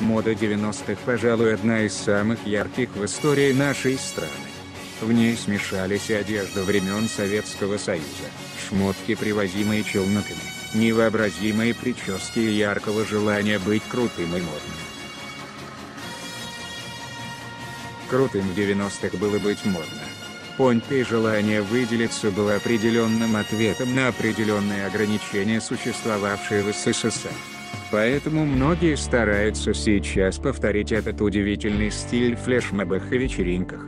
Мода 90-х, пожалуй, одна из самых ярких в истории нашей страны. В ней смешались одежда времен Советского Союза, шмотки, привозимые челноками, невообразимые прически и яркого желания быть крутым и модным. Крутым в 90-х было быть модно. И желание выделиться было определенным ответом на определенные ограничения, существовавшие в СССР. Поэтому многие стараются сейчас повторить этот удивительный стиль в флешмобах и вечеринках.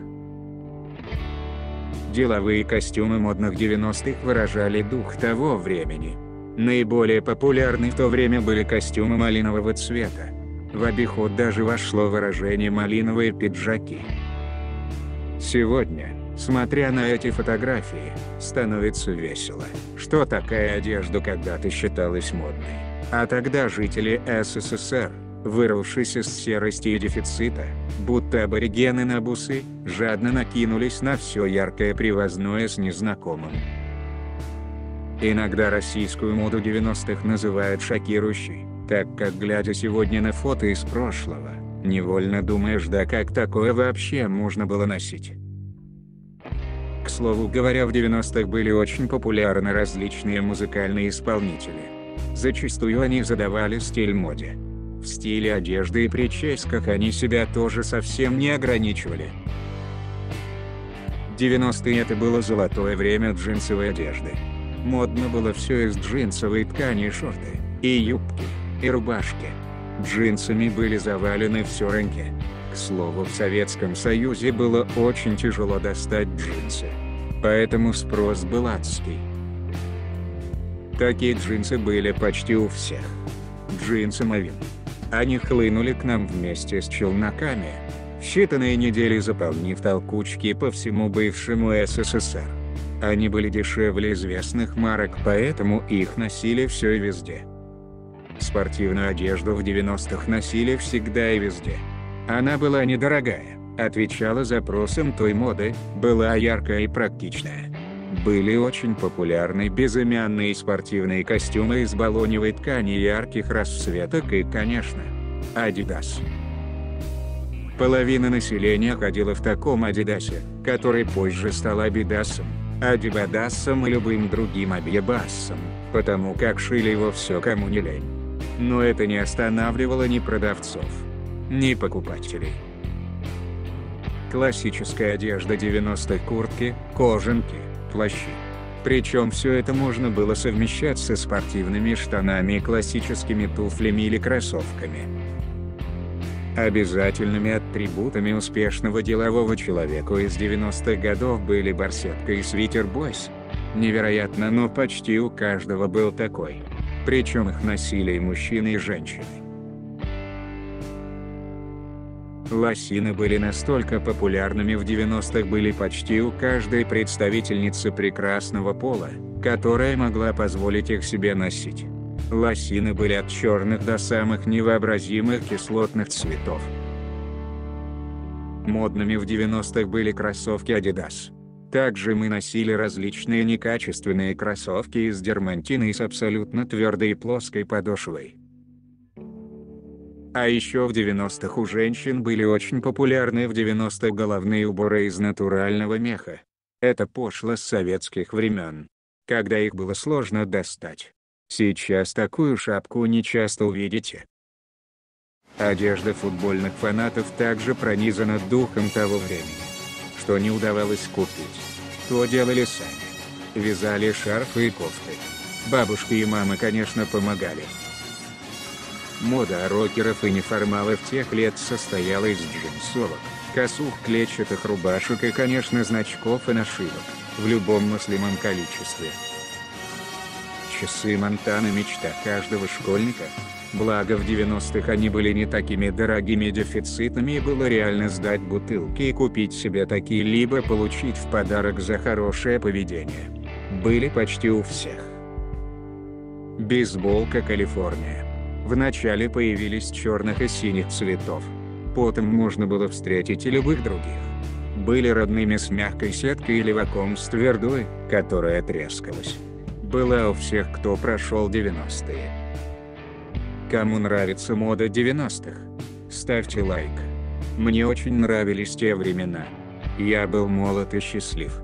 Деловые костюмы модных 90-х выражали дух того времени. Наиболее популярны в то время были костюмы малинового цвета. В обиход даже вошло выражение «малиновые пиджаки». Сегодня, смотря на эти фотографии, становится весело, что такая одежда когда-то считалась модной. А тогда жители СССР, вырвавшись из серости и дефицита, будто аборигены на бусы, жадно накинулись на все яркое привозное с незнакомым. Иногда российскую моду 90-х называют шокирующей, так как глядя сегодня на фото из прошлого, невольно думаешь да как такое вообще можно было носить. К слову говоря в 90-х были очень популярны различные музыкальные исполнители. Зачастую они задавали стиль моде. В стиле одежды и прическах они себя тоже совсем не ограничивали. 90-е это было золотое время джинсовой одежды. Модно было все из джинсовой ткани и шорты, и юбки, и рубашки. Джинсами были завалены все рынки. К слову в Советском Союзе было очень тяжело достать джинсы. Поэтому спрос был адский. Такие джинсы были почти у всех. Джинсы Мавин. Они хлынули к нам вместе с челноками, в считанные недели заполнив толкучки по всему бывшему СССР. Они были дешевле известных марок, поэтому их носили все и везде. Спортивную одежду в 90-х носили всегда и везде. Она была недорогая, отвечала запросам той моды, была яркая и практичная. Были очень популярны безымянные спортивные костюмы из балоневой ткани ярких расцветок и, конечно, Adidas. Половина населения ходила в таком Адидасе, который позже стал Абидасом, Адибадасом и любым другим Абьебасом, потому как шили его все кому не лень. Но это не останавливало ни продавцов, ни покупателей. Классическая одежда 90-х куртки, кожанки, плащи. Причем все это можно было совмещать со спортивными штанами и классическими туфлями или кроссовками. Обязательными атрибутами успешного делового человека из 90-х годов были барсетка и свитер бойс. Невероятно, но почти у каждого был такой. Причем их носили и мужчины и женщины. Лосины были настолько популярными в 90-х были почти у каждой представительницы прекрасного пола, которая могла позволить их себе носить. Лосины были от черных до самых невообразимых кислотных цветов. Модными в 90-х были кроссовки Adidas. Также мы носили различные некачественные кроссовки из дермантины с абсолютно твердой и плоской подошвой. А еще в 90-х у женщин были очень популярны в 90-х головные уборы из натурального меха. Это пошло с советских времен, когда их было сложно достать. Сейчас такую шапку не часто увидите. Одежда футбольных фанатов также пронизана духом того времени. Что не удавалось купить, то делали сами. Вязали шарфы и кофты. Бабушки и мамы, конечно, помогали. Мода рокеров и неформалов тех лет состояла из джинсовок, косух клетчатых рубашек и конечно значков и нашивок, в любом мыслимом количестве. Часы Монтана мечта каждого школьника. Благо в 90-х они были не такими дорогими дефицитами и было реально сдать бутылки и купить себе такие либо получить в подарок за хорошее поведение. Были почти у всех. Бейсболка Калифорния. Вначале появились черных и синих цветов. Потом можно было встретить и любых других. Были родными с мягкой сеткой или ваком с твердой, которая трескалась. Была у всех, кто прошел 90-е. Кому нравится мода 90-х? ставьте лайк. Мне очень нравились те времена. Я был молод и счастлив.